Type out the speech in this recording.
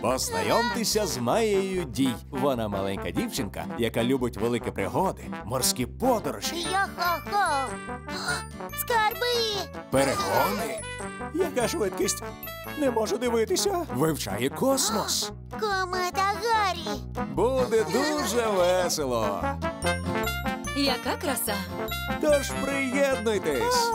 Познайомтеся з Маєю Дій. Вона маленька дівчинка, яка любить великі пригоди, морські подорожі, Йо-хо-хо! Скарби! перегони. Яка швидкість? Не можу дивитися. Вивчає космос. Комета Гаррі! Буде дуже весело. Яка краса! Тож приєднуйтесь.